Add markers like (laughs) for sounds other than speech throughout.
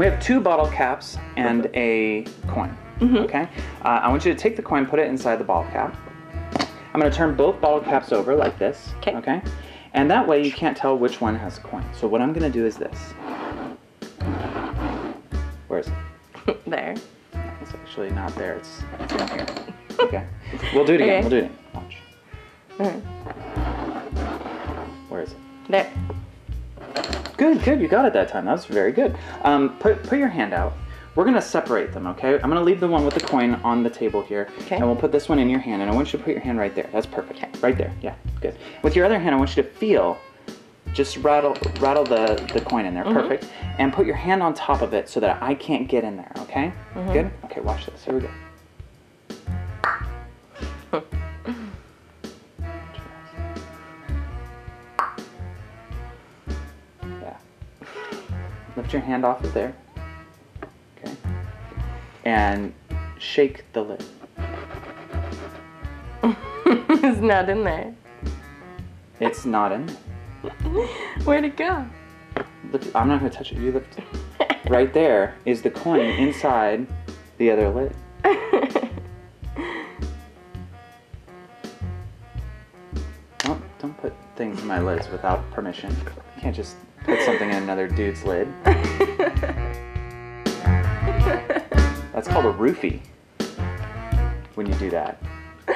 we have two bottle caps and a coin. Okay. Uh, I want you to take the coin, put it inside the bottle cap. I'm going to turn both bottle caps over like this. Okay. Okay. And that way you can't tell which one has a coin. So what I'm going to do is this. Where is it? (laughs) there. It's actually not there. It's, it's here. Okay. We'll do it again. Okay. We'll do it again. Watch. Mhm. Where is it? There. Good, good. You got it that time. That was very good. Um, put put your hand out. We're gonna separate them, okay? I'm gonna leave the one with the coin on the table here, Okay. and we'll put this one in your hand. And I want you to put your hand right there. That's perfect. Right there. Yeah, good. With your other hand, I want you to feel. Just rattle rattle the the coin in there. Perfect. And put your hand on top of it so that I can't get in there. Okay. Good. Okay. Watch this. Here we go. Lift your hand off of there. Okay. And shake the lid. (laughs) it's not in there. It's not in there. (laughs) Where'd it go? Lift, I'm not going to touch it. You lift. Right there is the coin inside the other lid. Don't put things in my lids without permission. You can't just put something in another dude's lid. (laughs) That's called a roofie. When you do that. You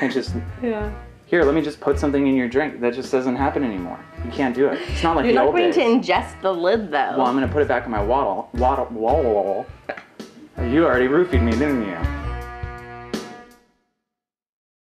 can't just yeah. here, let me just put something in your drink. That just doesn't happen anymore. You can't do it. It's not like You're the not old going days. to ingest the lid though. Well, I'm gonna put it back in my waddle. Waddle. Waddle. You already roofied me, didn't you?